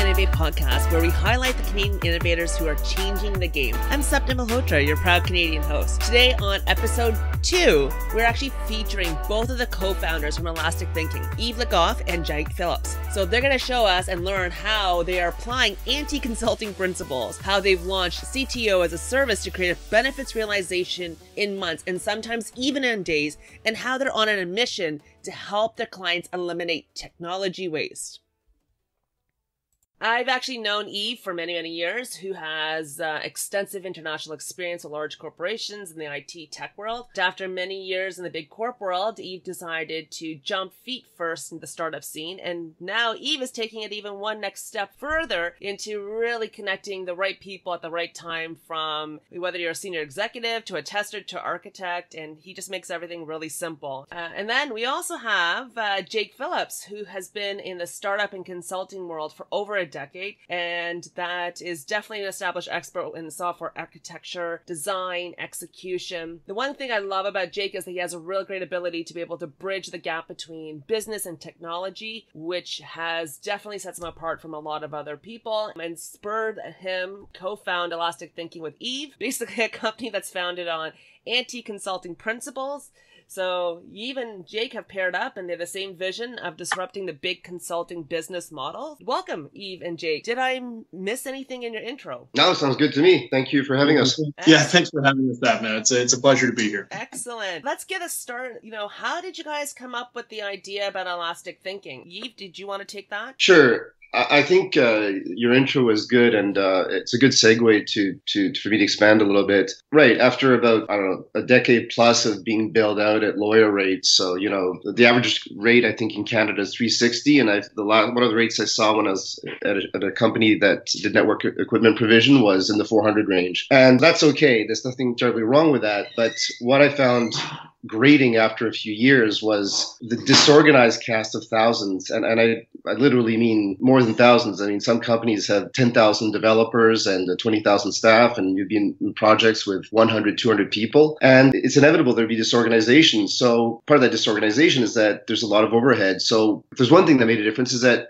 Innovate podcast, where we highlight the Canadian innovators who are changing the game. I'm Sapna Malhotra, your proud Canadian host. Today on episode two, we're actually featuring both of the co-founders from Elastic Thinking, Yves Le Goff and Jake Philips. So they're going to show us and learn how they are applying anti-consulting principles, how they've launched CTO as a service to create a benefits realization in months and sometimes even in days, and how they're on a mission to help their clients eliminate technology waste. I've actually known Yves for many, many years, who has uh, extensive international experience with large corporations in the IT tech world. After many years in the big corp world, Yves decided to jump feet first in the startup scene, and now Yves is taking it even one next step further into really connecting the right people at the right time from whether you're a senior executive to a tester to architect, and he just makes everything really simple. Uh, and then we also have uh, Jake Philips, who has been in the startup and consulting world for over a decade, and that is definitely an established expert in software architecture, design, execution. The one thing I love about Jake is that he has a real great ability to be able to bridge the gap between business and technology, which has definitely sets him apart from a lot of other people and spurred him co-found Elastic Thinking with Yves, basically a company that's founded on anti-consulting principles so Yves and Jake have paired up and they have the same vision of disrupting the big consulting business model. Welcome, Yves and Jake. Did I miss anything in your intro? No, it sounds good to me. Thank you for having us. Yeah, thanks for having us, that man. It's a, it's a pleasure to be here. Excellent. Let's get a start. You know, how did you guys come up with the idea about elastic thinking? Yves, did you want to take that? Sure. I think uh, your intro was good, and uh, it's a good segue to, to for me to expand a little bit. Right after about I don't know a decade plus of being bailed out at lawyer rates, so you know the average rate I think in Canada is 360, and I the last, one of the rates I saw when I was at a, at a company that did network equipment provision was in the 400 range, and that's okay. There's nothing terribly wrong with that. But what I found grating after a few years was the disorganized cast of thousands. And, and I, I literally mean more than thousands. I mean, some companies have 10,000 developers and 20,000 staff, and you'd be in, projects with 100, 200 people. And it's inevitable there'd be disorganization. So part of that disorganization is that there's a lot of overhead. So there's one thing that made a difference is that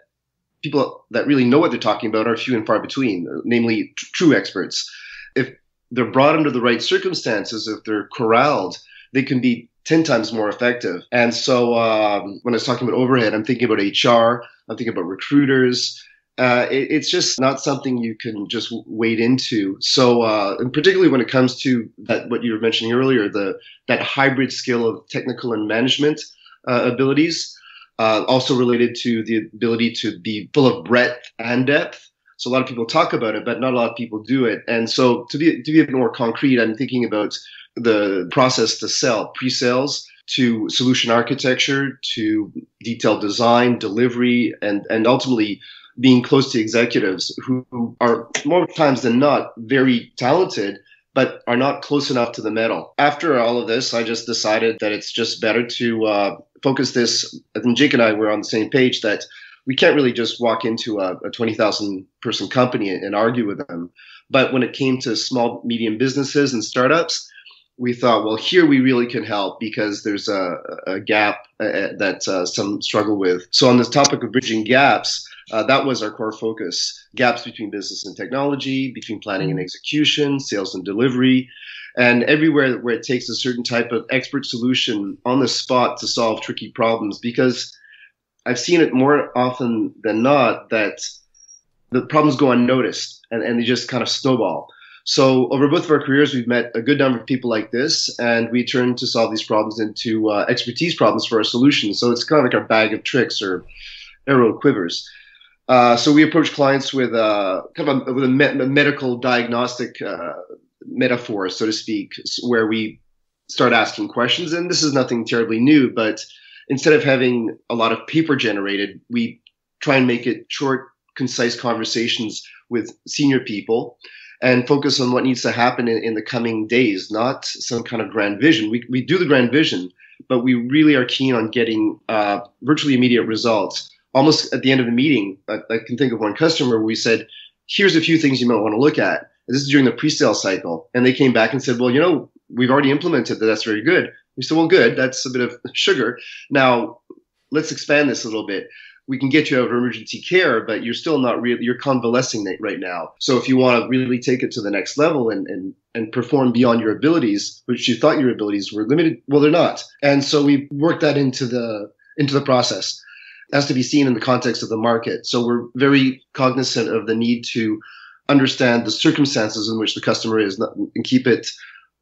people that really know what they're talking about are few and far between, namely true experts. If they're brought under the right circumstances, if they're corralled, they can be 10 times more effective. And so um, when I was talking about overhead, I'm thinking about HR, I'm thinking about recruiters. Uh, it, it's just not something you can just wade into. So, uh, and particularly when it comes to that, what you were mentioning earlier, the that hybrid skill of technical and management uh, abilities, uh, also related to the ability to be full of breadth and depth. So a lot of people talk about it, but not a lot of people do it. And so to be to be a bit more concrete, I'm thinking about the process to sell, pre-sales to solution architecture to detailed design, delivery, and, and ultimately being close to executives who are more times than not very talented, but are not close enough to the metal. After all of this, I just decided that it's just better to uh, focus this. Think Jake and I were on the same page that we can't really just walk into a, a 20,000 person company and, and argue with them. But when it came to small, medium businesses and startups, we thought, well, here we really can help because there's a, a gap uh, uh, that uh, some struggle with. So, on this topic of bridging gaps, uh, that was our core focus gaps between business and technology, between planning and execution, sales and delivery, and everywhere where it takes a certain type of expert solution on the spot to solve tricky problems. Because I've seen it more often than not that the problems go unnoticed and, and they just kind of snowball. So over both of our careers, we've met a good number of people like this, and we turn to solve these problems into uh, expertise problems for our solutions. So it's kind of like our bag of tricks or arrow quivers. Uh, so we approach clients with uh, kind of a, with a, me- a medical diagnostic uh, metaphor, so to speak, where we start asking questions. And this is nothing terribly new, but instead of having a lot of paper generated, we try and make it short, concise conversations with senior people and focus on what needs to happen in, in the coming days, not some kind of grand vision. We, we do the grand vision, but we really are keen on getting uh, virtually immediate results. Almost at the end of the meeting, I, I can think of one customer we said, here's a few things you might want to look at. And this is during the pre-sale cycle. And they came back and said, well, you know, we've already implemented that. That's very good. We said, well, good. That's a bit of sugar. Now let's expand this a little bit we can get you out of emergency care, but you're still not really, you're convalescing right now. So if you want to really take it to the next level and, and, and perform beyond your abilities, which you thought your abilities were limited, well, they're not. And so we worked that into the, into the process. It has to be seen in the context of the market. So we're very cognizant of the need to understand the circumstances in which the customer is and keep it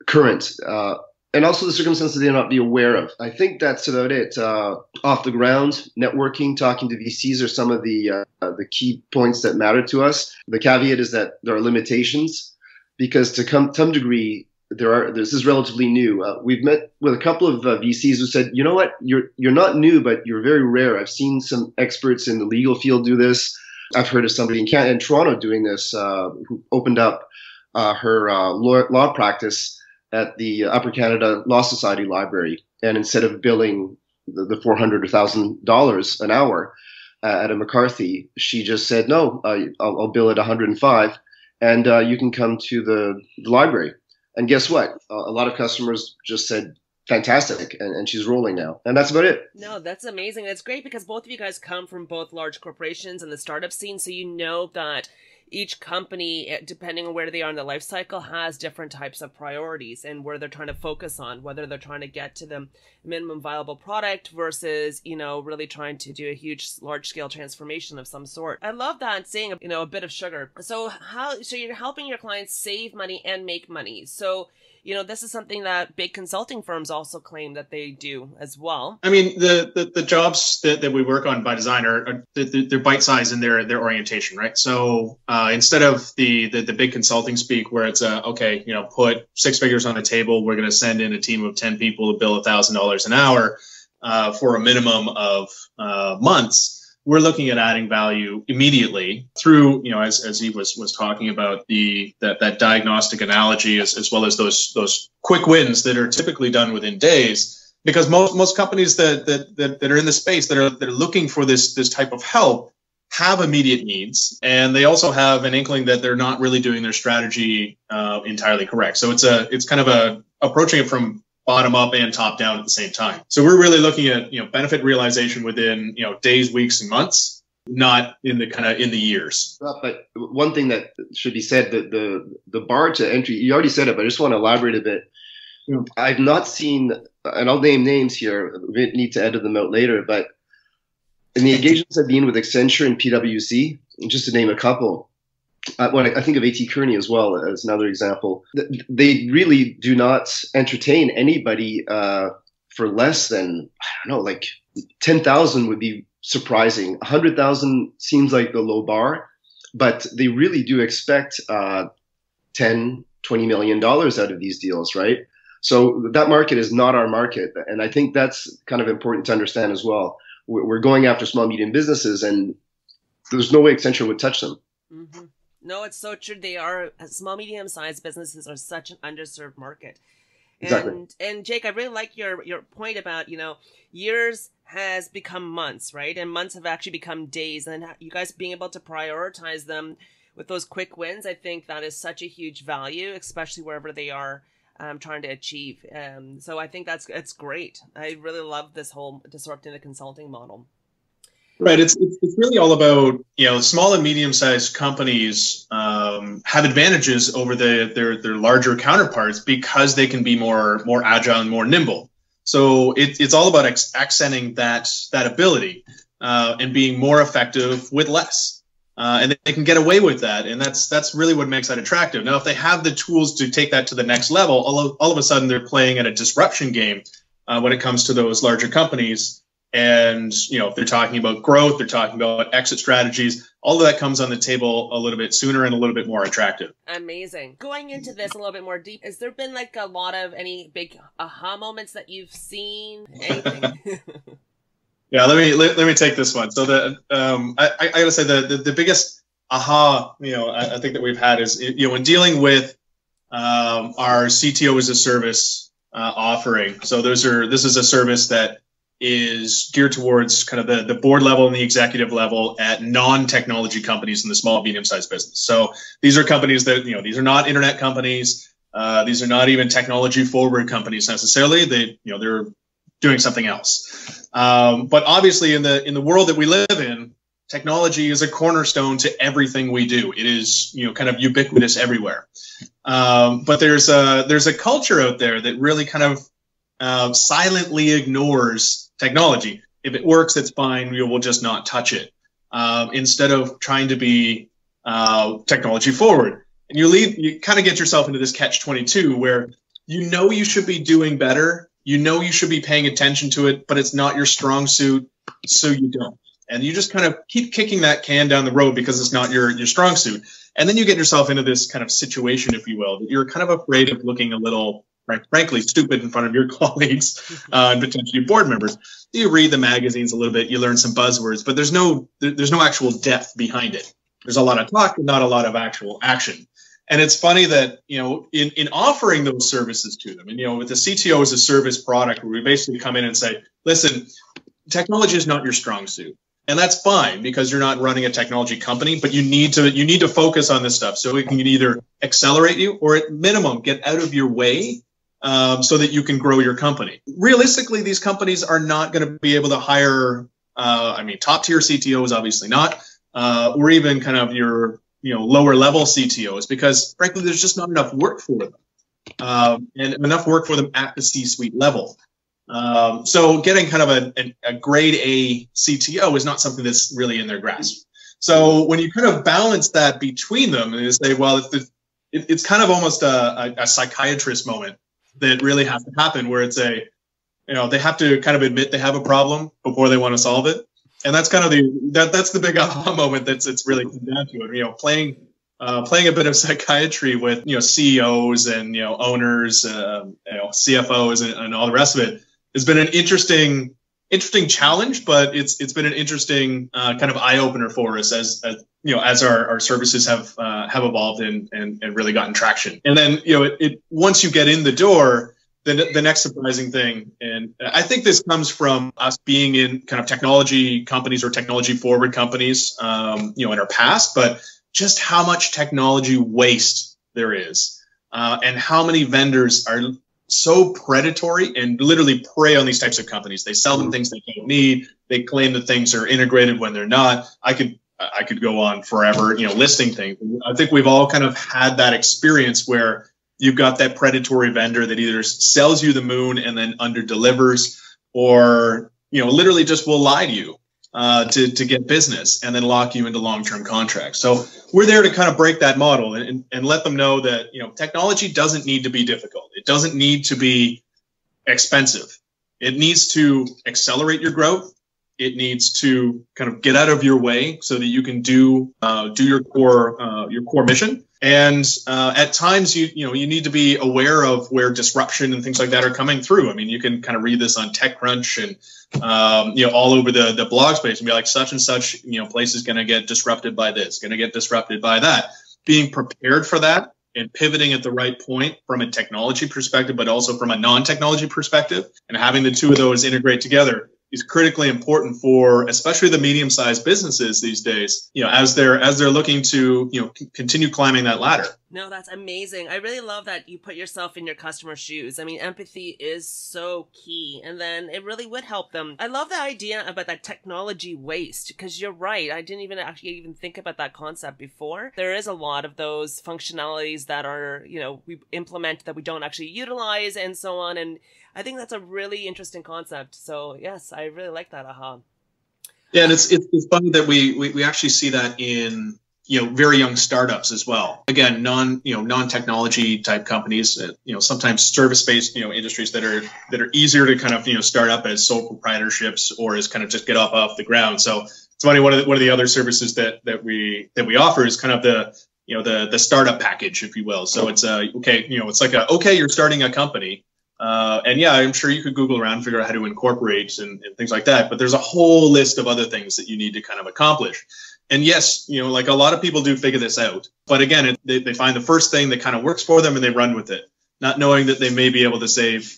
current. Uh, and also the circumstances they not be aware of. I think that's about it. Uh, off the ground, networking, talking to VCs are some of the uh, the key points that matter to us. The caveat is that there are limitations because to come some degree there are this is relatively new. Uh, we've met with a couple of uh, VCs who said, you know what, you're you're not new, but you're very rare. I've seen some experts in the legal field do this. I've heard of somebody in Canada, in Toronto doing this uh, who opened up uh, her law, law practice at the Upper Canada Law Society Library, and instead of billing the, the four hundred or thousand dollars an hour uh, at a McCarthy, she just said, "No, uh, I'll, I'll, bill at one hundred and five, and uh, you can come to the, the library." And guess what? a lot of customers just said, fantastic and, and she's rolling now and that's about it no that's amazing it's great because both of you guys come from both large corporations and the startup scene so you know that each company, eh, depending on where they are in the life cycle, has different types of priorities and where they're trying to focus on, whether they're trying to get to the minimum viable product versus, you know, really trying to do a huge, large scale transformation of some sort. I love that saying, you know, a bit of sugar. So how, so you're helping your clients save money and make money. So, you know, this is something that big consulting firms also claim that they do as well. I mean, the the, the jobs that, that we work on by design are, are they're bite sized in their their orientation, right? So uh, instead of the, the, the big consulting speak where it's uh, okay, you know, put six figures on the table, we're going to send in a team of ten people to bill a thousand dollars an hour uh, for a minimum of uh, months we're looking at adding value immediately through, you know, as, as he was was talking about the that, that diagnostic analogy as, as well as those those quick wins that are typically done within days. Because most most companies that that, that, that are in the space that are that are looking for this this type of help have immediate needs and they also have an inkling that they're not really doing their strategy uh, entirely correct so it's a it's kind of a approaching it from bottom up and top down at the same time. So we're really looking at you know benefit realization within you know days, weeks, and months, not in the kind of in the years. But one thing that should be said that the the bar to entry, you already said it, but I just want to elaborate a bit. Yeah. I've not seen, and I'll name names here. We need to edit them out later, but in the engagements I've been with Accenture and PwC, just to name a couple, uh, when I, think of A.T. Kearney as well as another example, they really do not entertain anybody uh, for less than I don't know, like ten thousand would be surprising. hundred thousand seems like the low bar, but they really do expect uh, 10, 20 million dollars out of these deals, right? So that market is not our market, and I think that's kind of important to understand as well. We're going after small medium businesses, and there's no way Accenture would touch them. Mm-hmm. No, it's so true. They are small, medium sized businesses are such an underserved market. Exactly. And and Jake, I really like your your point about you know years has become months, right? And months have actually become days, and you guys being able to prioritize them with those quick wins, I think that is such a huge value, especially wherever they are um, trying to achieve. Um, so I think that's it's great. I really love this whole disrupting the consulting model. Right. It's, it's, really all about you know small and medium sized companies um, have advantages over the, their their larger counterparts because they can be more more agile and more nimble. So it, it's all about ex- accenting that that ability uh, and being more effective with less. Uh, and they can get away with that, and that's that's really what makes that attractive. Now, if they have the tools to take that to the next level, all of, all of a sudden they're playing at a disruption game uh, when it comes to those larger companies and you know, if they're talking about growth, they're talking about exit strategies. All of that comes on the table a little bit sooner and a little bit more attractive. Amazing. Going into this a little bit more deep, has there been like a lot of any big aha moments that you've seen? Anything? yeah, let me let, let, me take this one. So the um, I, I gotta say the, the, the biggest aha you know I, I, think that we've had is you know when dealing with um, our CTO as a service uh, offering. So those are this is a service that is geared towards kind of the, the board level and the executive level at non-technology companies in the small medium-sized business so these are companies that you know these are not internet companies uh, these are not even technology forward companies necessarily they you know they're doing something else. Um, but obviously, in the in the world that we live in, technology is a cornerstone to everything we do. It is you know kind of ubiquitous everywhere. Um, but there's a there's a culture out there that really kind of uh, silently ignores technology. If it works, it's fine. We will just not touch it. Um, instead of trying to be uh, technology forward, and you lead, you kind of get yourself into this catch twenty two where you know you should be doing better, you know you should be paying attention to it, but it's not your strong suit, so you don't. And you just kind of keep kicking that can down the road because it's not your your strong suit. And then you get yourself into this kind of situation, if you will, that you're kind of afraid of looking a little frankly stupid in front of your colleagues uh, and potentially board members. You read the magazines a little bit, you learn some buzzwords, but there's no there's no actual depth behind it. There's a lot of talk, and not a lot of actual action. And it's funny that you know in in offering those services to them, and you know with the CTO as a service product, where we basically come in and say, listen, technology is not your strong suit and that's fine because you're not running a technology company but you need to you need to focus on this stuff so it can either accelerate you or at minimum get out of your way um, so that you can grow your company realistically these companies are not going to be able to hire uh, i mean top tier ctos obviously not uh, or even kind of your you know lower level ctos because frankly there's just not enough work for them um, and enough work for them at the c suite level um, so getting kind of a, a, a, grade A CTO is not something that's really in their grasp. So when you kind of balance that between them and you say, well, it, it's kind of almost a, a, psychiatrist moment that really has to happen where it's a, you know, they have to kind of admit they have a problem before they want to solve it. And that's kind of the, that, that's the big aha moment that's, it's really come down to it. You know, playing, uh, playing a bit of psychiatry with, you know, CEOs and, you know, owners, uh, you know, CFOs and, and all the rest of it has been an interesting interesting challenge, but it's it's been an interesting uh, kind of eye opener for us as, as you know as our, our services have uh, have evolved and, and and really gotten traction. And then you know it, it once you get in the door. The, the next surprising thing, and I think this comes from us being in kind of technology companies or technology forward companies, um, you know, in our past, but just how much technology waste there is, uh, and how many vendors are so predatory and literally prey on these types of companies. They sell them mm-hmm. things they don't need. They claim that things are integrated when they're not. I could I could go on forever, you know, listing things. I think we've all kind of had that experience where you've got that predatory vendor that either sells you the moon and then under delivers or you know literally just will lie to you uh, to, to get business and then lock you into long-term contracts. So we're there to kind of break that model and, and let them know that, you know, technology doesn't need to be difficult. It doesn't need to be expensive. It needs to accelerate your growth. It needs to kind of get out of your way so that you can do uh, do your core uh, your core mission. And uh, at times, you you know you need to be aware of where disruption and things like that are coming through. I mean, you can kind of read this on TechCrunch and um, you know all over the the blog space and be like, such and such you know place is going to get disrupted by this, going to get disrupted by that. Being prepared for that and pivoting at the right point from a technology perspective, but also from a non-technology perspective, and having the two of those integrate together is critically important for especially the medium-sized businesses these days you know as they're as they're looking to you know c- continue climbing that ladder. No that's amazing. I really love that you put yourself in your customer's shoes. I mean empathy is so key and then it really would help them. I love the idea about that technology waste because you're right i didn't even actually even think about that concept before. There is a lot of those functionalities that are you know we implement that we don't actually utilize and so on and I think that's a really interesting concept. So yes, I really like that. Aha. Yeah, and it's it's, it's funny that we, we we actually see that in you know very young startups as well. Again, non you know non technology type companies. Uh, you know sometimes service based you know industries that are that are easier to kind of you know start up as sole proprietorships or as kind of just get off off the ground. So it's funny one of the, one of the other services that that we that we offer is kind of the you know the the startup package, if you will. So it's a okay you know it's like a okay you're starting a company uh, and yeah, I'm sure you could Google around figure out how to incorporate and, and, things like that. But there's a whole list of other things that you need to kind of accomplish. And yes, you know, like a lot of people do figure this out. But again, it, they, they find the first thing that kind of works for them and they run with it, not knowing that they may be able to save,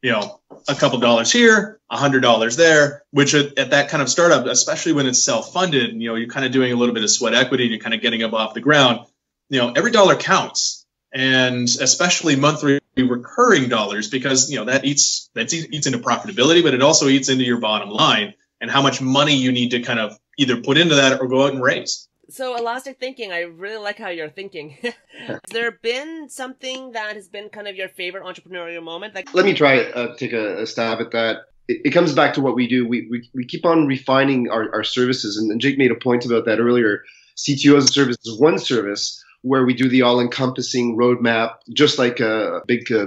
you know, a couple dollars here, a hundred dollars there, which at, at, that kind of startup, especially when it's self-funded, you know, you're kind of doing a little bit of sweat equity and you're kind of getting up off the ground. You know, every dollar counts. And especially monthly recurring dollars because you know that eats that eats into profitability, but it also eats into your bottom line and how much money you need to kind of either put into that or go out and raise. So elastic thinking, I really like how you're thinking. has there been something that has been kind of your favorite entrepreneurial moment? Like, let me try uh, take a, a, stab at that. It, it, comes back to what we do. We, we, we keep on refining our, our services, and, and Jake made a point about that earlier. CTO as a service is one service where we do the all-encompassing roadmap, just like a big uh,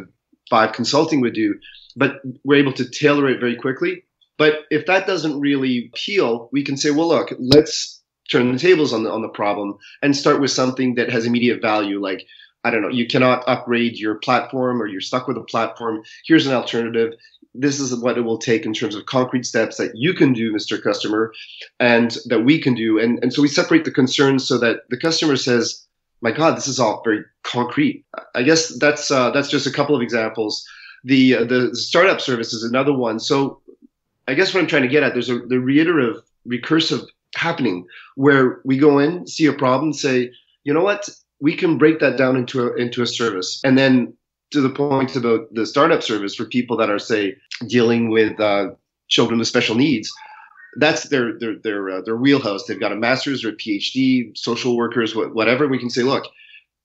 five consulting would do, but we're able to tailor it very quickly. But if that doesn't really appeal, we can say, well, look, let's turn the tables on the on the problem and start with something that has immediate value, like I don't know, you cannot upgrade your platform or you're stuck with a platform. Here's an alternative. This is what it will take in terms of concrete steps that you can do, Mr. Customer, and that we can do. And, and so we separate the concerns so that the customer says, my God, this is all very concrete. I guess that's uh, that's just a couple of examples. The uh, the startup service is another one. So I guess what I'm trying to get at there's a the reiterative recursive happening where we go in, see a problem, say, you know what, we can break that down into a, into a service, and then to the point about the startup service for people that are say dealing with uh, children with special needs that's their their their uh, their wheelhouse. They've got a master's or a PhD, social workers, whatever. We can say, look,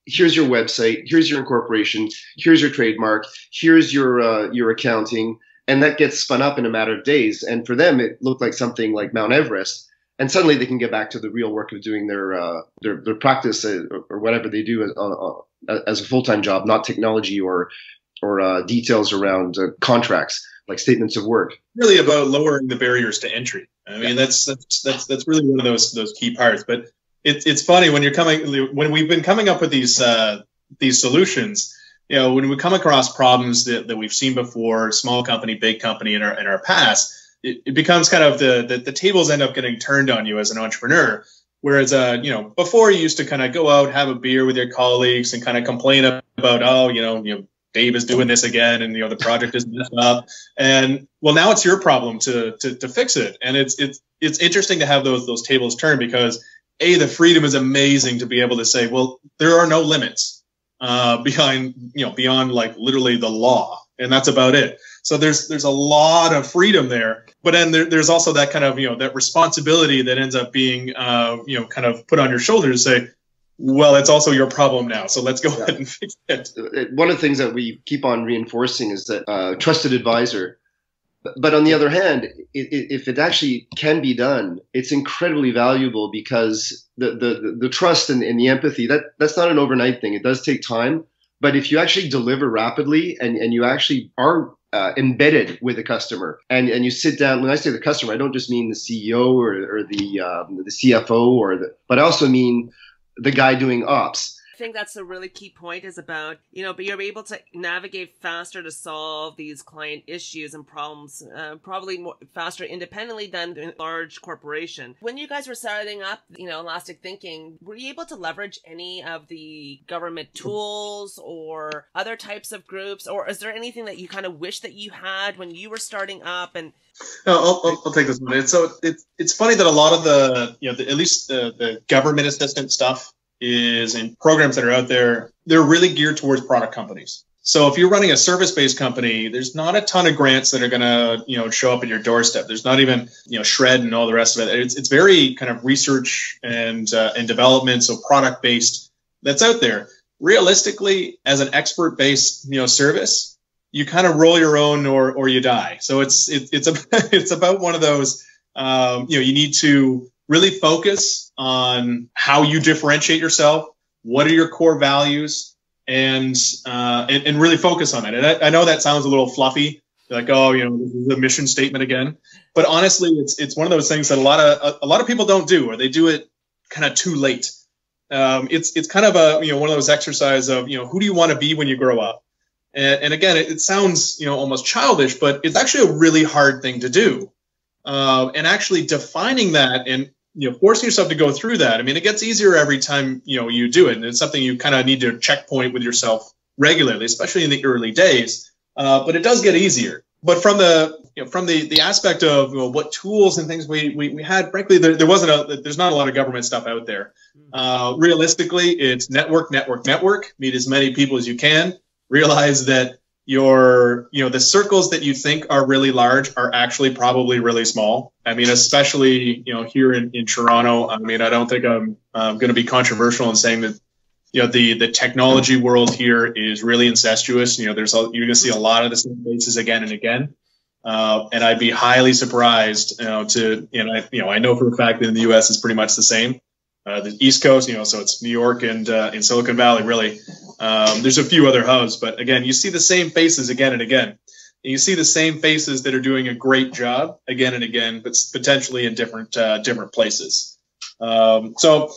here's your website, here's your incorporation, here's your trademark, here's your uh, your accounting, and that gets spun up in a matter of days. And for them, it looked like something like Mount Everest. And suddenly they can get back to the real work of doing their uh, their, their practice uh, or whatever they do as, uh, uh, as a full time job, not technology or or details around contracts like statements of work. Really about lowering the barriers to entry. I mean, that's that's that's that's really one of those those key parts. But it's it's funny when you're coming when we've been coming up with these uh, these solutions. You know, when we come across problems that, that we've seen before, small company, big company in our in our past, it, it becomes kind of the, the the tables end up getting turned on you as an entrepreneur. Whereas, uh, you know, before you used to kind of go out, have a beer with your colleagues, and kind of complain about, oh, you know, you know, Dave is doing this again, and you know the project is messed up. And well, now it's your problem to, to to fix it. And it's it's it's interesting to have those those tables turn because a the freedom is amazing to be able to say, well, there are no limits uh, behind you know beyond like literally the law, and that's about it. So there's there's a lot of freedom there, but then there, there's also that kind of you know that responsibility that ends up being uh, you know kind of put on your shoulders to say, well, it's also your problem now. So let's go yeah. ahead and fix it. Uh, one of the things that we keep on reinforcing is that uh, trusted advisor. But on the other hand, if it actually can be done, it's incredibly valuable because the, the, the trust and, and the empathy, that, that's not an overnight thing. It does take time. But if you actually deliver rapidly and, and you actually are uh, embedded with the customer and, and you sit down when i say the customer i don't just mean the ceo or, or the um, the cfo or the but i also mean the guy doing ops. Think that's a really key point is about, you know, but you're able to navigate faster to solve these client issues and problems, uh, probably more faster independently than a large corporation. When you guys were setting up, you know, Elastic Thinking, were you able to leverage any of the government tools or other types of groups? Or is there anything that you kind of wish that you had when you were starting up and I'll, I'll, I'll, take this one. So it's it's funny that a lot of the you know the, at least the, the government assistant stuff is in programs that are out there. They're really geared towards product companies. So if you're running a service-based company, there's not a ton of grants that are going to you know show up at your doorstep. There's not even you know SR&ED and all the rest of it. It's it's very kind of research and uh, and development, so product-based that's out there. Realistically, as an expert-based you know service, you kind of roll your own or or you die. So it's it, it's a, it's about one of those um, you know you need to really focus on how you differentiate yourself. What are your core values? And uh, and, and really focus on it. And I, I know that sounds a little fluffy, like oh you know this is a mission statement again. But honestly, it's it's one of those things that a lot of a, a lot of people don't do, or they do it kind of too late. Um, it's it's kind of a you know one of those exercises of you know who do you want to be when you grow up and, and again, it, it, sounds you know almost childish, but it's actually a really hard thing to do. Uh, and actually defining that and you know forcing yourself to go through that. I mean, it gets easier every time you know you do it, and it's something you kind of need to checkpoint with yourself regularly, especially in the early days. Uh, but it does get easier. But from the you know, from the the aspect of you know, what tools and things we we, we had, frankly, there, there wasn't a there's not a lot of government stuff out there. Uh, realistically, it's network, network, network. Meet as many people as you can realize that your you know the circles that you think are really large are actually probably really small. I mean especially you know here in, in toronto i mean i don't think i'm, I'm going to be controversial in saying that you know the the technology world here is really incestuous. You know there's a, you're going to see a lot of the same faces again and again. Uh, and i'd be highly surprised you know to you know I, you know i know for a fact that in the us it's pretty much the same. Uh, the East Coast, you know, so it's New York and uh, in Silicon Valley, really. Um, there's a few other hubs, but again, you see the same faces again and again. And you see the same faces that are doing a great job again and again, but potentially in different uh, different places. Um, so,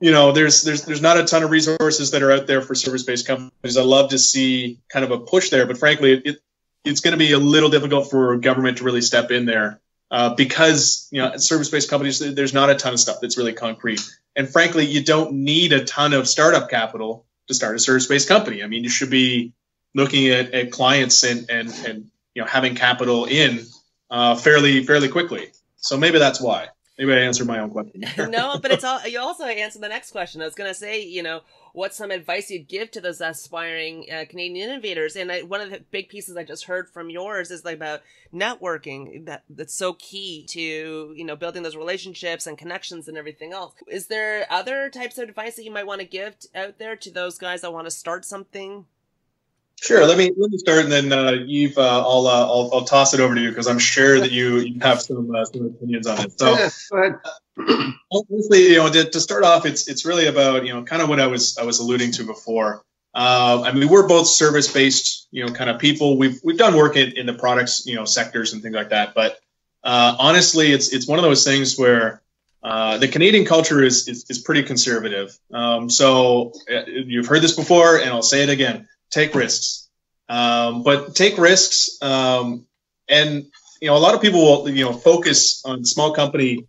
you know, there's there's there's not a ton of resources that are out there for service-based companies. I love to see kind of a push there, but frankly, it, it's going to be a little difficult for government to really step in there uh, because you know service-based companies there's not a ton of stuff that's really concrete and frankly you don't need a ton of startup capital to start a service-based company. I mean you should be looking at, at clients and, and and you know having capital in uh, fairly fairly quickly. So maybe that's why. Maybe i answered my own question. No but it's all you also answered the next question. I was going to say you know what some advice you'd give to those aspiring uh, Canadian innovators. And I, one of the big pieces I just heard from yours is like about networking that that's so key to you know building those relationships and connections and everything else. Is there other types of advice that you might want to give out there to those guys that want to start something? Sure. Let me let me start, and then uh, Yves, uh, I'll, uh, I'll I'll toss it over to you because I'm sure that you, you have some uh, some opinions on it. So, honestly, you know, to, to, start off, it's it's really about you know kind of what I was I was alluding to before. Uh, I mean, we're both service based, you know, kind of people. We've we've done work in, in the products, you know, sectors and things like that. But uh, honestly, it's it's one of those things where uh, the Canadian culture is, is, is pretty conservative. Um, so uh, you've heard this before, and I'll say it again take risks. Um, but take risks, um, and you know, a lot of people will you know focus on small company,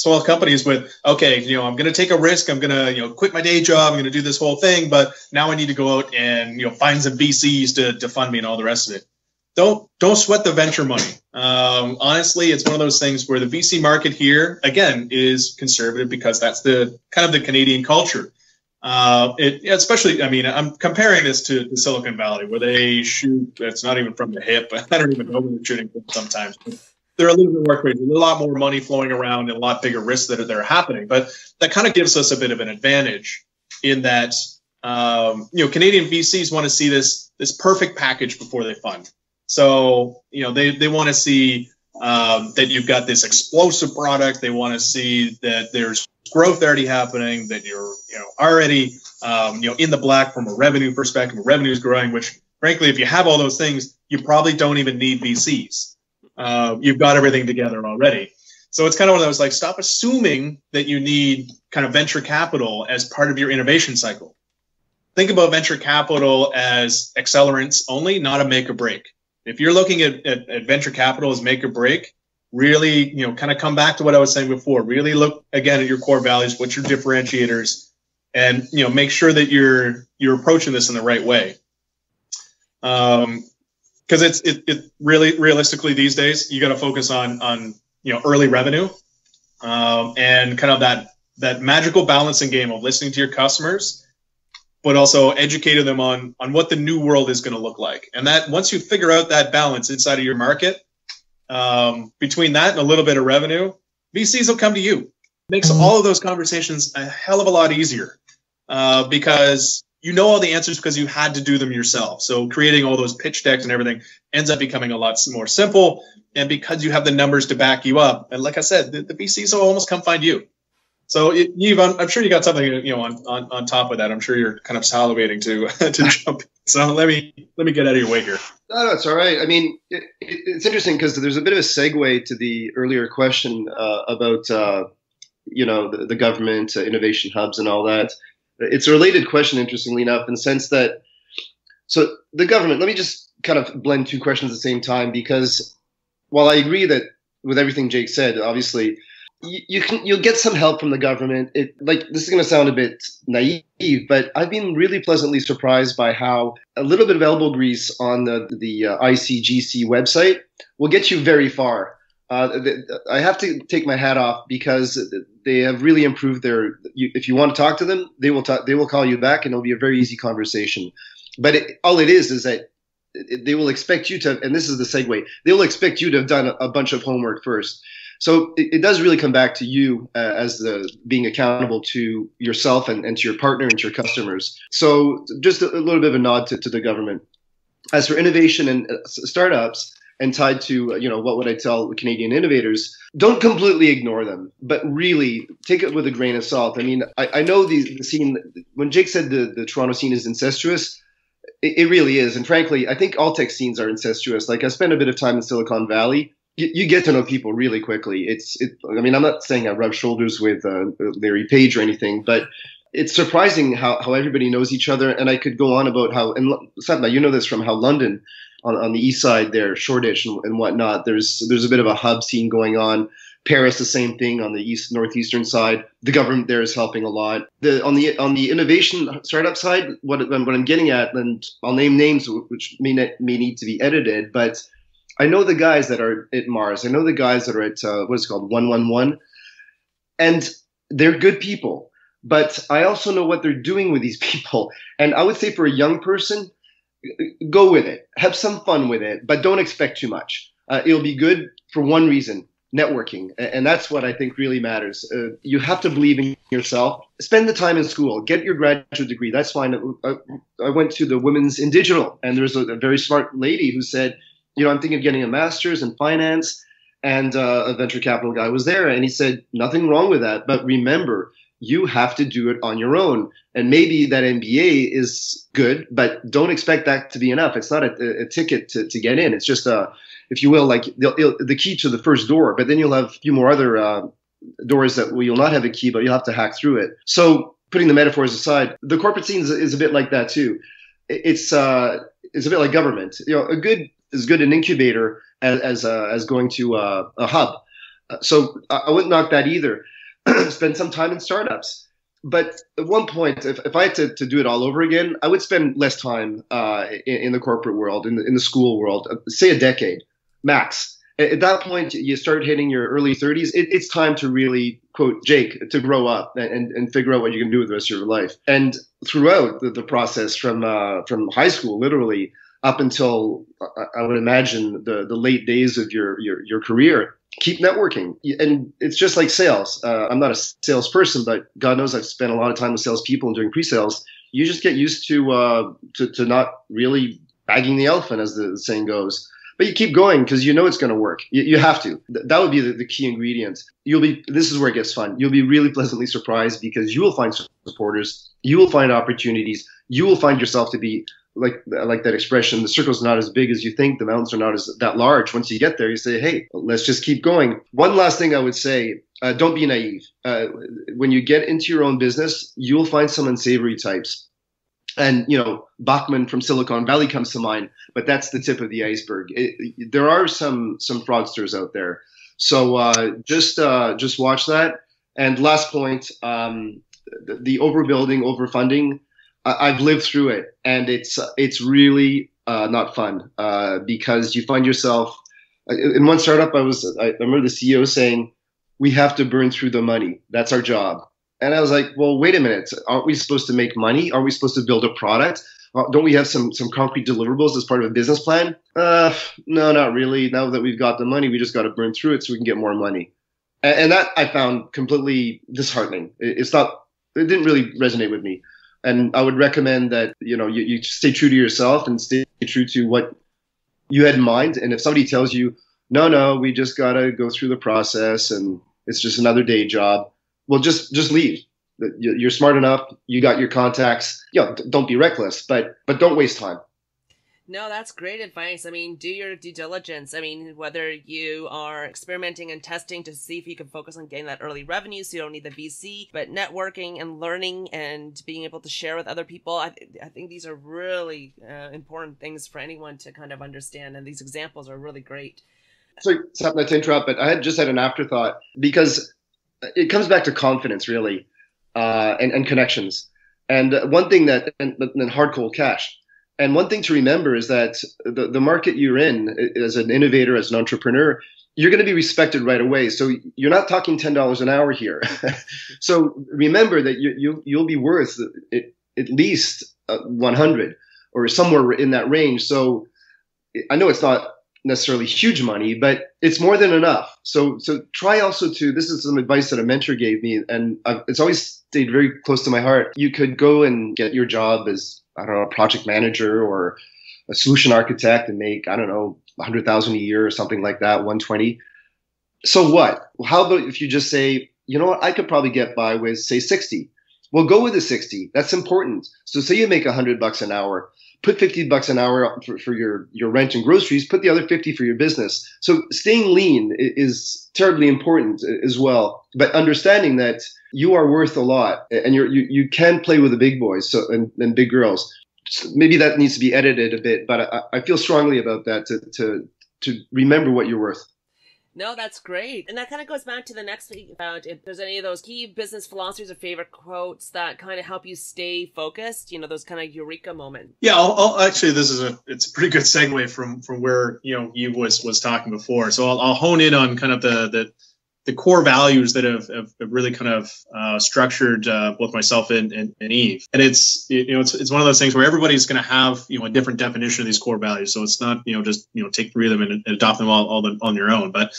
small companies with okay, you know, I'm going to take a risk. I'm going to you know quit my day job. I'm going to do this whole thing, but now I need to go out and you know find some VCs to to fund me and all the rest of it. Don't don't sweat the venture money. Um, honestly, it's one of those things where the VC market here again is conservative because that's the kind of the Canadian culture. Uh, it, especially, I mean, I'm comparing this to, to, Silicon Valley, where they shoot. It's not even from the hip. I don't even know where they're shooting from sometimes. They're a little bit more crazy. a lot more money flowing around and a lot bigger risks that are, that are happening. But that kind of gives us a bit of an advantage in that, um, you know, Canadian VCs want to see this this perfect package before they fund. So, you know, they they want to see um, that you've got this explosive product. They want to see that there's growth already happening, that you're you know already um, you know in the black from a revenue perspective. Revenue is growing, which frankly, if you have all those things, you probably don't even need VCs. Uh, you've got everything together already. So it's kind of one of those like stop assuming that you need kind of venture capital as part of your innovation cycle. Think about venture capital as accelerants only, not a make or break. If you're looking at, at, at venture capital as make or break, really, you know, kind of come back to what I was saying before. Really look again at your core values, what's your differentiators, and you know, make sure that you're you're approaching this in the right way. Um, because it's it, it really realistically these days you got to focus on on you know early revenue, um, and kind of that that magical balancing game of listening to your customers but also educating them on on what the new world is going to look like. And that once you figure out that balance inside of your market, um, between that and a little bit of revenue, VCs will come to you. Makes mm-hmm. all of those conversations a hell of a lot easier uh, because you know all the answers because you had to do them yourself. So creating all those pitch decks and everything ends up becoming a lot more simple. And because you have the numbers to back you up, and like I said, the, the VCs will almost come find you. So, Yves, I'm, I'm, sure you got something you know on, on, on top of that. I'm sure you're kind of salivating to to jump. So let me let me get out of your way here. No, no, it's all right. I mean, it, it, it's interesting because there's a bit of a segue to the earlier question uh, about uh, you know the, the government uh, innovation hubs and all that. It's a related question, interestingly enough, in the sense that so the government. Let me just kind of blend two questions at the same time because while I agree that with everything Jake said, obviously you, can you'll get some help from the government. It like this is going to sound a bit naive, but I've been really pleasantly surprised by how a little bit of elbow grease on the the uh, ICGC website will get you very far. Uh, I have to take my hat off because they have really improved their. If you want to talk to them, they will talk. They will call you back, and it'll be a very easy conversation. But it, all it is is that they will expect you to, and this is the segue, they will expect you to have done a bunch of homework first. So it, it does really come back to you uh, as the being accountable to yourself and, and to your partner and to your customers. So just a, a little bit of a nod to, to the government. As for innovation and uh, startups, and tied to you know what would I tell Canadian innovators? Don't completely ignore them, but really take it with a grain of salt. I mean, I, I know the, the scene when Jake said the, the Toronto scene is incestuous. It, it, really is, and frankly, I think all tech scenes are incestuous. Like I spent a bit of time in Silicon Valley. You, get to know people really quickly. It's it. I mean, I'm not saying I rub shoulders with uh, Larry Page or anything, but it's surprising how, how everybody knows each other. And I could go on about how, and Sapna, you know this from how London on, on the east side there, Shoreditch and, and whatnot. There's there's a bit of a hub scene going on. Paris, the same thing on the east northeastern side. The government there is helping a lot. The on the on the innovation startup side, what what I'm getting at, and I'll name names which may may need to be edited, but I know the guys that are at Mars. I know the guys that are at uh, what is it called one one one, and they're good people. But I also know what they're doing with these people, and I would say for a young person, go with it, have some fun with it, but don't expect too much. Uh, it'll be good for one reason networking. And that's what I think really matters. Uh, you have to believe in yourself. Spend the time in school, get your graduate degree. That's fine. I, I went to the Women's in Digital, and there was a, a, very smart lady who said, You know, I'm thinking of getting a master's in finance. And uh, a venture capital guy was there, and he said, Nothing wrong with that. But remember, you have to do it on your own. And maybe that MBA is good, but don't expect that to be enough. It's not a, a ticket to, to get in. It's just a, if you will, like the, the key to the first door, but then you'll have a few more other uh, doors that well, you'll not have a key, but you'll have to hack through it. So putting the metaphors aside, the corporate scene is, is a bit like that too. It's, uh, it's a bit like government. You know, a good is good an incubator as, as, uh, as going to uh, a hub. Uh, so I wouldn't knock that either spend some time in startups. But at one point, if, if I had to, to do it all over again, I would spend less time uh, in, in, the corporate world, in the, in the school world, uh, say a decade max. At that point, you start hitting your early 30s. It, it's time to really, quote, Jake, to grow up and, and figure out what you can do with the rest of your life. And throughout the, the process from, uh, from high school, literally, up until uh, I would imagine the, the late days of your, your, your career, keep networking. And it's just like sales. Uh, I'm not a salesperson, but God knows I've spent a lot of time with salespeople and doing pre-sales. You just get used to uh, to, to not really bagging the elephant, as the saying goes. But you keep going because you know it's going to work. You, you, have to. That would be the, the key ingredient. You'll be. This is where it gets fun. You'll be really pleasantly surprised because you will find supporters. You will find opportunities. You will find yourself to be like like that expression the circle's not as big as you think. The mountains are not as that large. Once you get there you say hey let's just keep going. One last thing i would say uh, don't be naive. Uh, when you get into your own business you'll find some unsavory types. And you know bachman from silicon valley comes to mind but that's the tip of the iceberg. It, there are some some fraudsters out there. So uh, just uh, just watch that. And last point um, the, the overbuilding overfunding I've lived through it, and it's it's really uh, not fun uh, because you find yourself in one startup. I was I remember the CEO saying, "We have to burn through the money. That's our job." And I was like, "Well, wait a minute. Aren't we supposed to make money? Aren't we supposed to build a product? Uh, don't we have some some concrete deliverables as part of a business plan?" Uh, no, not really. Now that we've got the money, we just got to burn through it so we can get more money. And, and that I found completely disheartening. It, it's not. It didn't really resonate with me and I would recommend that you know you, you stay true to yourself and stay true to what you had in mind. And if somebody tells you, no, no, we just gotta go through the process and it's just another day job, well, just just leave. You're smart enough. You got your contacts. You know, don't be reckless, but but don't waste time. No, that's great advice. I mean, do your due diligence. I mean, whether you are experimenting and testing to see if you can focus on getting that early revenue so you don't need the VC, but networking and learning and being able to share with other people, I, th- I think these are really uh, important things for anyone to kind of understand. And these examples are really great. Sorry, something to interrupt, but I had just had an afterthought because it comes back to confidence, really, uh, and, and connections. And one thing that, and, and hard cold cash and one thing to remember is that the, the market you're in as an innovator, as an entrepreneur, you're going to be respected right away. So you're not talking ten dollars an hour here. so remember that you, you you'll be worth at least uh, 100 or somewhere in that range. So I know it's not necessarily huge money, but it's more than enough. So so try also to this is some advice that a mentor gave me, and I've, it's always stayed very close to my heart. You could go and get your job as I don't know a project manager or a solution architect and make I don't know 100,000 a year or something like that, 120. So what? How about if you just say, you know what, I could probably get by with say 60. Well, go with the 60. That's important. So say you make 100 bucks an hour put 50 bucks an hour for, for, your, your rent and groceries, put the other 50 for your business. So staying lean is terribly important as well. But understanding that you are worth a lot and you're, you, you can play with the big boys so, and, and big girls. So maybe that needs to be edited a bit, but I, I feel strongly about that to, to, to remember what you're worth. No, that's great. And that kind of goes back to the next thing about if there's any of those key business philosophies or favorite quotes that kind of help you stay focused, you know, those kind of eureka moments. Yeah, I'll, I'll, actually, this is a, it's a pretty good segue from, from where, you know, you was, was talking before. So I'll, I'll hone in on kind of the, the, the core values that have, have really kind of uh, structured uh, both myself and, and, and, Yves. And it's you know it's, it's one of those things where everybody's going to have you know a different definition of these core values. So it's not you know just you know take three of them and, and adopt them all, all on your own. But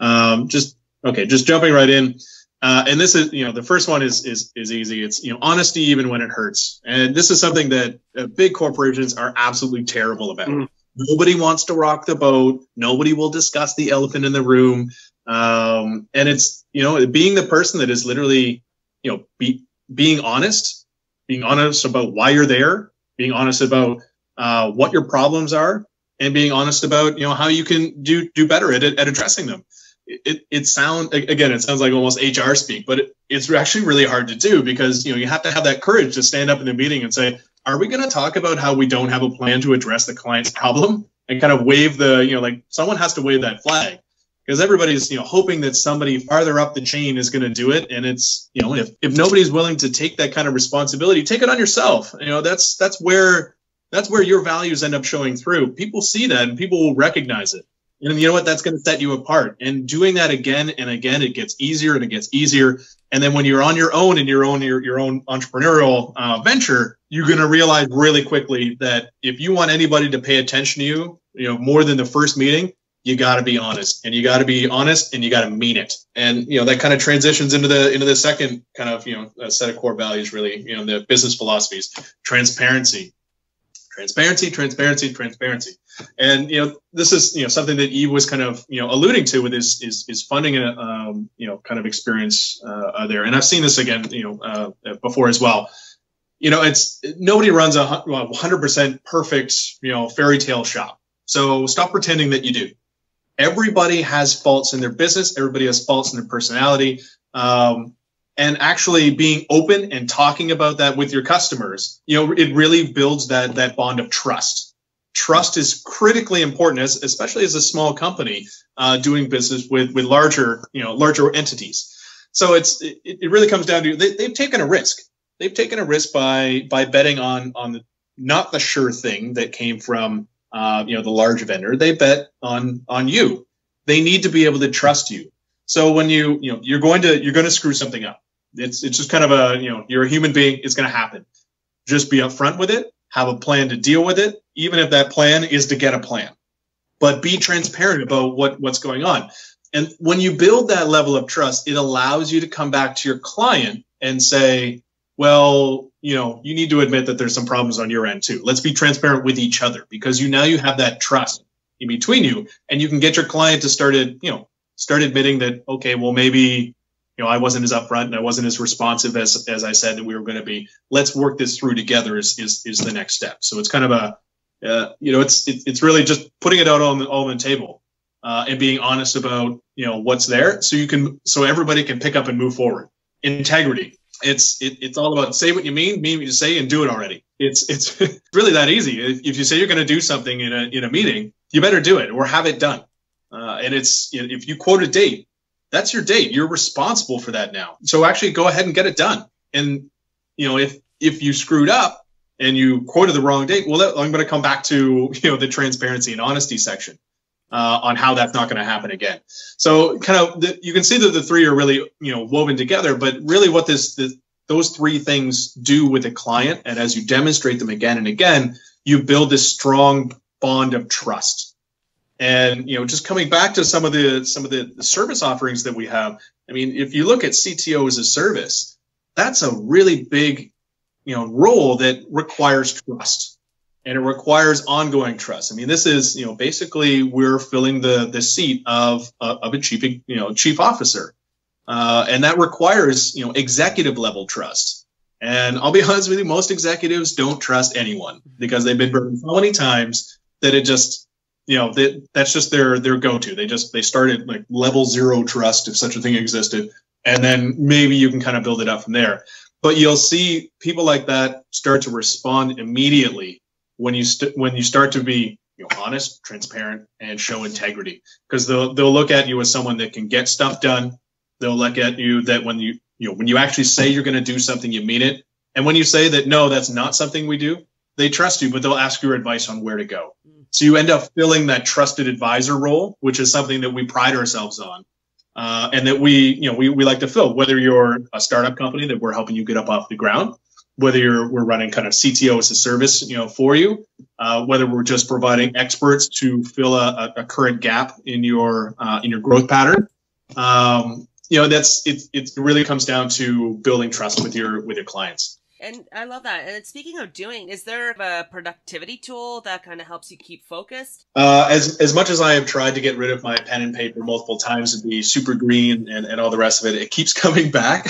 um, just okay, just jumping right in. Uh, and this is you know the first one is is is easy. It's you know honesty even when it hurts. And this is something that uh, big corporations are absolutely terrible about. Mm. Nobody wants to rock the boat. Nobody will discuss the elephant in the room. Um, and it's, you know, being the person that is literally, you know, be, being honest, being honest about why you're there, being honest about uh, what your problems are, and being honest about, you know, how you can do do better at at addressing them. It, it sounds again it sounds like almost hr speak but it, it's actually really hard to do because you know you have to have that courage to stand up in the meeting and say are we going to talk about how we don't have a plan to address the client's problem and kind of wave the you know like someone has to wave that flag because everybody's you know hoping that somebody farther up the chain is going to do it and it's you know if, if nobody's willing to take that kind of responsibility take it on yourself. You know that's that's where that's where your values end up showing through. People see that and people will recognize it. And you know what? That's going to set you apart. And doing that again and again it gets easier and it gets easier. And then when you're on your own in your own your, your own entrepreneurial uh, venture you're going to realize really quickly that if you want anybody to pay attention to you you know more than the first meeting you got to be honest and you got to be honest and you got to mean it. And you know that kind of transitions into the into the second kind of you know set of core values really you know the business philosophies transparency. Transparency transparency transparency. And you know this is you know something that Yves was kind of you know alluding to with his is is funding a um, you know kind of experience uh, there and i've seen this again you know uh, before as well. You know it's nobody runs a 100% perfect you know fairy tale shop. So stop pretending that you do everybody has faults in their business. Everybody has faults in their personality. Um, and actually being open and talking about that with your customers you know it really builds that that bond of trust. Trust is critically important as especially as a small company uh, doing business with with larger you know larger entities. So it's it, it really comes down to they, they've taken a risk. They've taken a risk by by betting on on the not the sure thing that came from uh, you know, the large vendor, they bet on on you. They need to be able to trust you. So when you, you know, you're going to you're going to screw something up. It's it's just kind of a, you know, you're a human being. It's going to happen. Just be upfront with it. Have a plan to deal with it, even if that plan is to get a plan. But be transparent about what what's going on. And when you build that level of trust, it allows you to come back to your client and say, well, you know, you need to admit that there's some problems on your end too. Let's be transparent with each other because you now you have that trust in between you and you can get your client to start it, you know, start admitting that, okay, well, maybe, you know, I wasn't as upfront and I wasn't as responsive as, as I said that we were going to be. Let's work this through together is, is, is the next step. So it's kind of a, uh, you know, it's, it, it's really just putting it out on the, on the table. Uh, and being honest about you know what's there so you can so everybody can pick up and move forward integrity it's it, it's all about say what you mean, mean what you say, and do it already. It's it's really that easy. If you say you're going to do something in a in a meeting, you better do it or have it done. Uh, and it's if you quote a date, that's your date. You're responsible for that now. So actually, go ahead and get it done. And you know if if you screwed up and you quoted the wrong date, well, I'm going to come back to you know the transparency and honesty section uh, on how that's not going to happen again. So kind of the, you can see that the three are really you know woven together, but really what this, this those three things do with a client, and as you demonstrate them again and again, you build this strong bond of trust. And you know, just coming back to some of the some of the service offerings that we have. I mean, if you look at CTO as a service, that's a really big, you know, role that requires trust and it requires ongoing trust. I mean, this is, you know, basically we're filling the the seat of uh, of a chief, you know, chief officer, uh, and that requires, you know, executive level trust. And I'll be honest with you, most executives don't trust anyone because they've been burned so many times that it just you know that that's just their their go-to they just they started like level zero trust if such a thing existed and then maybe you can kind of build it up from there but you'll see people like that start to respond immediately when you st- when you start to be you know, honest transparent and show integrity. Because they'll they'll look at you as someone that can get stuff done. They'll look at you that when you you know when you actually say you're going to do something you mean it. And when you say that no that's not something we do they trust you but they'll ask your advice on where to go. So you end up filling that trusted advisor role, which is something that we pride ourselves on. Uh, and that we, you know, we, we like to fill, whether you're a startup company that we're helping you get up off the ground, whether you're, we're running kind of CTO as a service, you know, for you, uh, whether we're just providing experts to fill a, a current gap in your, uh, in your growth pattern. Um, you know, that's, it, it really comes down to building trust with your, with your clients. And I love that. And speaking of doing, is there a productivity tool that kind of helps you keep focused? Uh, as as much as I have tried to get rid of my pen and paper multiple times and be super green and, and all the rest of it, it keeps coming back.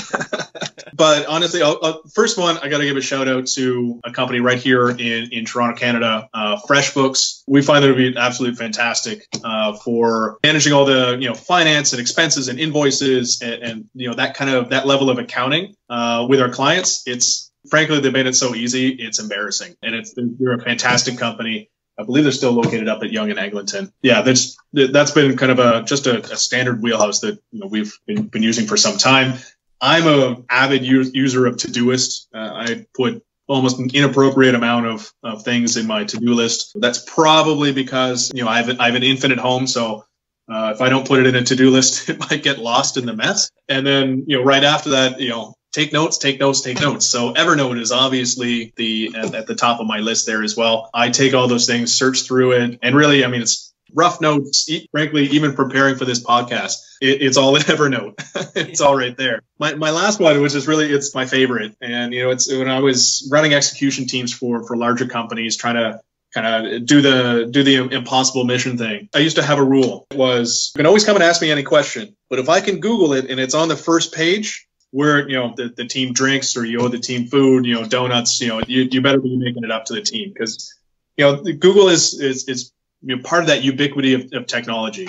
but honestly, I'll, I'll, first one, I got to give a shout out to a company right here in, in Toronto, Canada, uh, FreshBooks. We find that to be absolutely fantastic uh, for managing all the you know finance and expenses and invoices and, and you know that kind of that level of accounting uh, with our clients. It's frankly, they made it so easy. It's embarrassing. And it's they're a fantastic company. I believe they're still located up at Yonge and Eglinton. Yeah, that's that's been kind of a just a, a standard wheelhouse that you know, we've been, been using for some time. I'm a avid user of Todoist. Uh, I put almost an inappropriate amount of, of things in my to-do list. That's probably because you know I have I have an infinite home, so uh, if I don't put it in a to-do list, it might get lost in the mess. And then you know right after that, you know take notes, take notes, take notes. So Evernote is obviously the at, at, the top of my list there as well. I take all those things, search through it, and really, I mean, it's rough notes. Frankly, even preparing for this podcast, it, it's all in Evernote. it's all right there. My my last one, which is really it's my favorite, and you know, it's when I was running execution teams for for larger companies, trying to kind of do the do the impossible mission thing. I used to have a rule. It was you can always come and ask me any question, but if I can Google it and it's on the first page, where you know the, the team drinks or you owe the team food, you know donuts, you know you, you better be making it up to the team because you know Google is is is you know, part of that ubiquity of, of technology.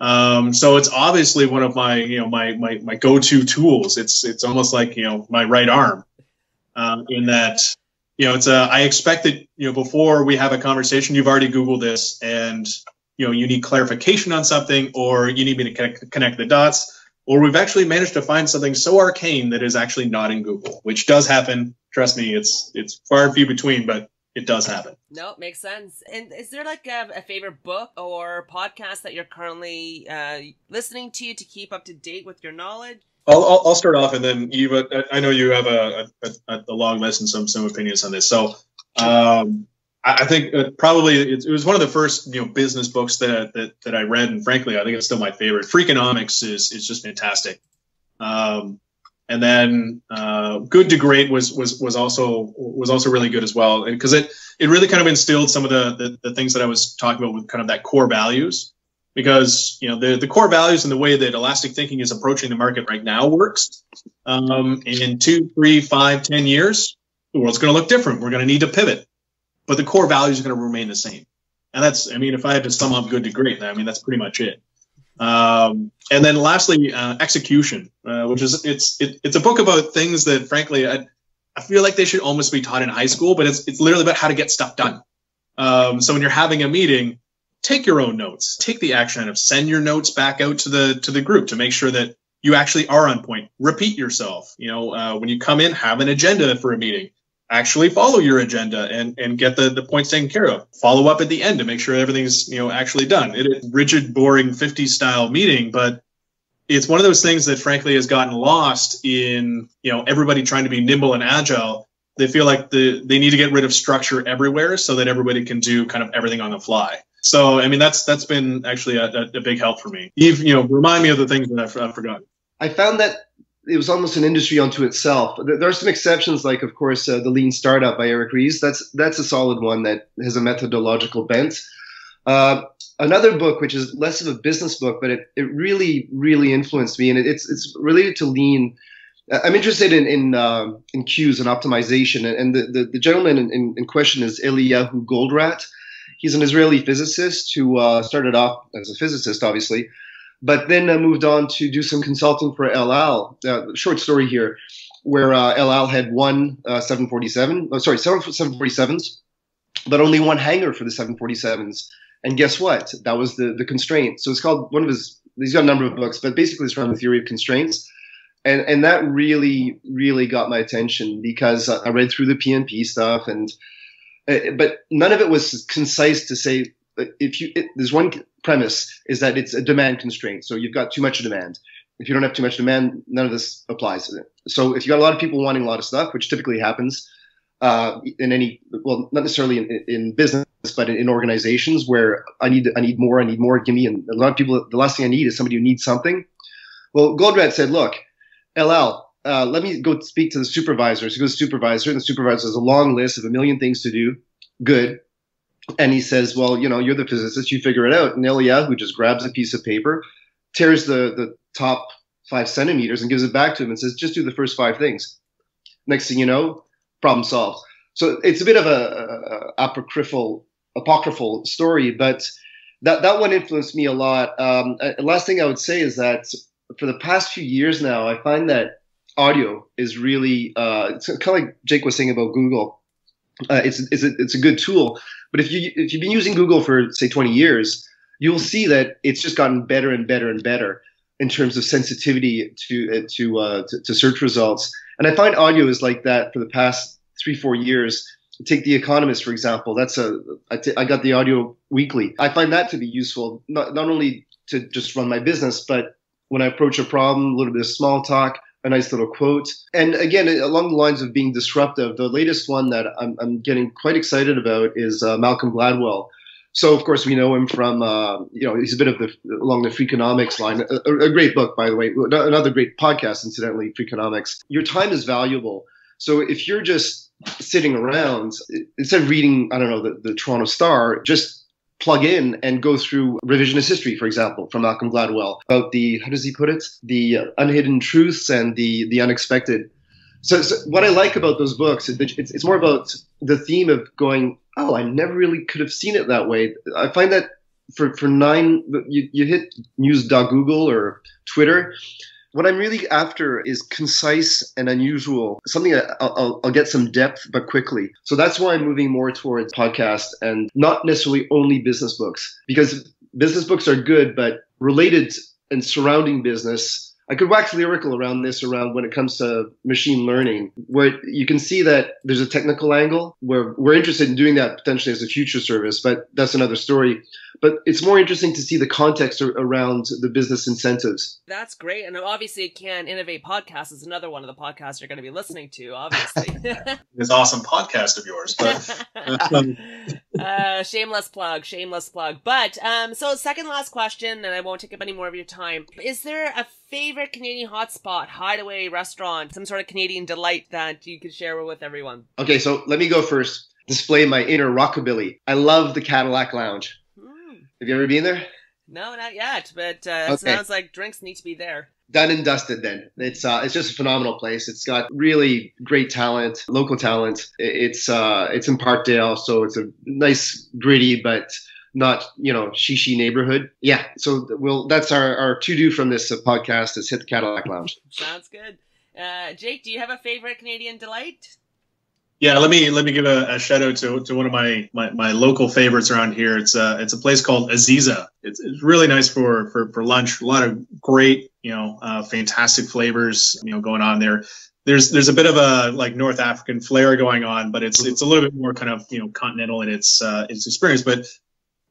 Um, so it's obviously one of my you know my my my go-to tools. It's it's almost like you know my right arm uh, in that you know it's a I expect that you know before we have a conversation you've already Googled this and you know you need clarification on something or you need me to connect, connect the dots or we've actually managed to find something so arcane that is actually not in Google, which does happen. Trust me, it's it's far and few between, but it does happen. No, it makes sense. And is there like a, a favorite book or podcast that you're currently uh, listening to to keep up to date with your knowledge? I'll, I'll, I'll start off, and then Yves, I know you have a, a, a long list and some some opinions on this. So, um, I think uh, probably it, it, was one of the first you know business books that, that that I read, and frankly, I think it's still my favorite. Freakonomics is is just fantastic. Um, and then uh, Good to Great was was was also was also really good as well, because it it really kind of instilled some of the, the, the things that I was talking about with kind of that core values. Because you know the the core values and the way that elastic thinking is approaching the market right now works. Um, in two, three, five, ten years, the world's going to look different. We're going to need to pivot but the core values are going to remain the same. And that's, I mean, if I had to sum up good to great, I mean, that's pretty much it. Um, and then lastly, uh, execution, uh, which is, it's, it, it's a book about things that frankly, I, I feel like they should almost be taught in high school, but it's, it's literally about how to get stuff done. Um, so when you're having a meeting, take your own notes, take the action of send your notes back out to the, to the group to make sure that you actually are on point. Repeat yourself. You know, uh, when you come in, have an agenda for a meeting actually follow your agenda and, and get the, the points taken care of. Follow up at the end to make sure everything's, you know, actually done. It is rigid, boring 50 style meeting, but it's one of those things that frankly has gotten lost in, you know, everybody trying to be nimble and agile they feel like the they need to get rid of structure everywhere so that everybody can do kind of everything on the fly. So I mean that's that's been actually a, a, a big help for me. Yves, you know, remind me of the things that I've, I've forgotten. I found that it was almost an industry unto itself. There are some exceptions, like of course uh, the Lean Startup by Eric Ries. That's that's a solid one that has a methodological bent. Uh, another book, which is less of a business book, but it, it really really influenced me, and it, it's it's related to lean. I'm interested in in, uh, in queues and optimization, and the the, the gentleman in, in, question is Eliyahu Goldratt. He's an Israeli physicist who uh, started off as a physicist, obviously, but then uh, moved on to do some consulting for El Al. Uh, short story here, where uh, El Al had one uh, 747, oh, sorry, seven 747s, but only one hangar for the 747s. And guess what? That was the the constraint. So it's called one of his. He's got a number of books, but basically it's around the theory of constraints. And, and that really, really got my attention because I read through the PNP stuff and uh, but none of it was concise to say if you it, there's one premise is that it's a demand constraint so you've got too much demand if you don't have too much demand none of this applies so if you got a lot of people wanting a lot of stuff which typically happens uh, in any well not necessarily in, in business but in, in, organizations where i need i need more i need more give me and a lot of people the last thing i need is somebody who needs something well goldratt said look ll uh, let me go speak to the supervisor. So he goes supervisor, and the supervisor has a long list of a million things to do. Good. And he says, Well, you know, you're the physicist, you figure it out. And Eliyahu who just grabs a piece of paper, tears the, the top five centimeters, and gives it back to him and says, Just do the first five things. Next thing you know, problem solved. So it's a bit of a, a, apocryphal, apocryphal story, but that, that one influenced me a lot. Um, last thing I would say is that for the past few years now, I find that audio is really uh, it's kind of like Jake was saying about Google. Uh, it's it's a, it's a good tool, but if you if you've been using Google for say 20 years, you'll see that it's just gotten better and better and better in terms of sensitivity to uh, to, uh, to, to search results. And I find audio is like that for the past three four years. Take The Economist for example. That's a I, t- I got the audio weekly. I find that to be useful not not only to just run my business, but when I approach a problem, a little bit of small talk, a nice little quote. And again, along the lines of being disruptive, the latest one that I'm, I'm getting quite excited about is uh, Malcolm Gladwell. So of course we know him from uh, you know he's a bit of the along the Freakonomics line. A, a, great book, by the way. Another great podcast, incidentally, Freakonomics. Your time is valuable. So if you're just sitting around instead of reading, I don't know, the, the Toronto Star, just plug in and go through revisionist history, for example, from Malcolm Gladwell about the how does he put it, the unhidden truths and the the unexpected. So, so what I like about those books is it's, it's more about the theme of going, oh, I never really could have seen it that way. I find that for for nine, you, you hit news.google or Twitter, what I'm really after is concise and unusual, something that I'll, I'll, I'll, get some depth but quickly. So that's why I'm moving more towards podcast and not necessarily only business books because business books are good, but related and surrounding business I could wax lyrical around this around when it comes to machine learning, where you can see that there's a technical angle where we're interested in doing that potentially as a future service, but that's another story. But it's more interesting to see the context around the business incentives. That's great. And obviously, CanInnovate Podcast is another one of the podcasts you're going to be listening to, obviously. this awesome podcast of yours. But, um, uh, shameless plug, shameless plug. But um, so, second last question, and I won't take up any more of your time. Is there a favorite Canadian hotspot, hideaway restaurant, some sort of Canadian delight that you could share with everyone? Okay, so let me go first. Display my inner rockabilly. I love the Cadillac Lounge. Mm. Have you ever been there? No, not yet. But uh, okay. sounds like drinks need to be there. Done and dusted. Then it's uh, it's just a phenomenal place. It's got really great talent, local talent. It's uh, it's in Parkdale, so it's a nice, gritty, but not you know shishi neighborhood. Yeah, so we'll that's our our to do from this uh, podcast is hit the Cadillac Lounge. Sounds good. Uh, Jake, do you have a favorite Canadian delight? Yeah, let me let me give a, a, shout out to, to one of my, my, my local favorites around here. It's a it's a place called Aziza. It's, it's really nice for, for for lunch. A lot of great you know uh, fantastic flavors you know going on there. There's there's a bit of a like North African flair going on, but it's it's a little bit more kind of you know continental in its uh, its experience. But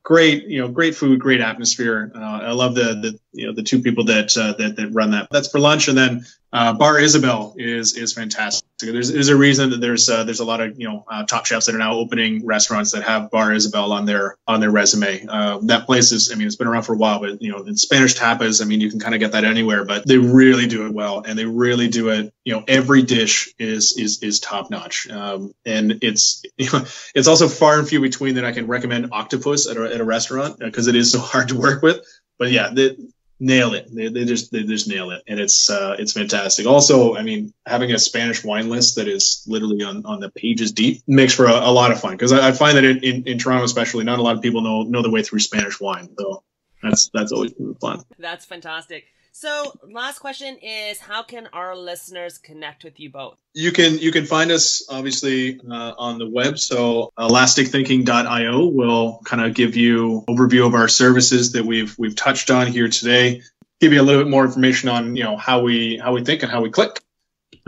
great, you know, great food, great atmosphere. Uh, I love the, the, you know the two people that uh, that that run that. That's for lunch, and then uh, Bar Isabel is is fantastic. There's, there's a reason that there's uh, there's a lot of you know uh, top chefs that are now opening restaurants that have Bar Isabel on their on their resume. Uh, that place is I mean it's been around for a while, but you know in Spanish tapas I mean you can kind of get that anywhere, but they really do it well, and they really do it. You know every dish is is is top notch, um, and it's you know, it's also far and few between that I can recommend octopus at a, at a restaurant because it is so hard to work with. But yeah, the, nail it. They, they just they just nail it, and it's uh, it's fantastic. Also, I mean, having a Spanish wine list that is literally on, on the pages deep makes for a, a lot of fun because I, I, find that in, in, in, Toronto, especially, not a lot of people know know the way through Spanish wine. So that's that's always fun. That's fantastic. So, last question is how can our listeners connect with you both? You can you can find us obviously uh, on the web. So, elasticthinking.io will kind of give you overview of our services that we've we've touched on here today. Give you a little bit more information on you know how we how we think and how we click.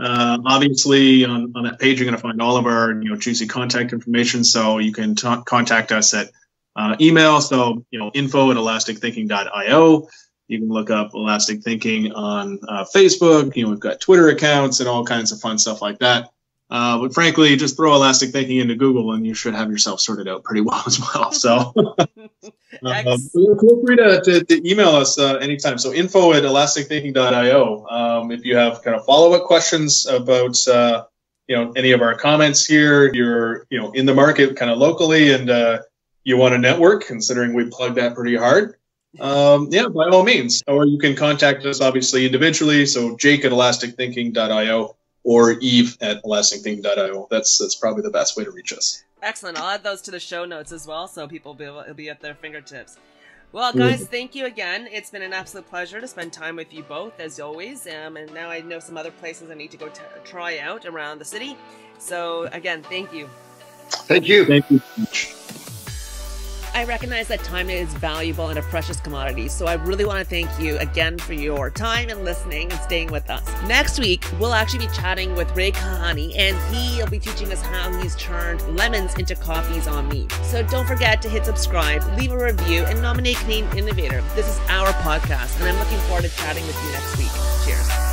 Uh, obviously, on, on that page, you're going to find all of our you know juicy contact information. So you can t- contact us at uh, email. So you know info at elasticthinking.io. You can look up Elastic Thinking on uh, Facebook. You know, we've got Twitter accounts and all kinds of fun stuff like that. Uh, but frankly, just throw Elastic Thinking into Google and you should have yourself sorted out pretty well as well. So um, feel free to, to, to email us uh, anytime. So info at elasticthinking.io. Um, if you have kind of follow-up questions about, uh, you know, any of our comments here, you're, you know, in the market kind of locally and uh, you want to network, considering we plug that pretty hard, um, yeah, by all means. Or you can contact us obviously individually. So Jake at elasticthinking.io or Yves at elasticthinking.io. That's that's probably the best way to reach us. Excellent. I'll add those to the show notes as well, so people will be, able, it'll be at their fingertips. Well, guys, thank you again. It's been an absolute pleasure to spend time with you both, as always. Um, and now I know some other places I need to go t- try out around the city. So, again, thank you. Thank you. Thank you. I recognize that time is valuable and a precious commodity, so I really want to thank you again for your time and listening and staying with us. Next week, we'll actually be chatting with Ray Kahani, and he'll be teaching us how he's turned lemons into coffees on me. So don't forget to hit subscribe, leave a review, and nominate Canadian Innovator. This is our podcast, and I'm looking forward to chatting with you next week. Cheers.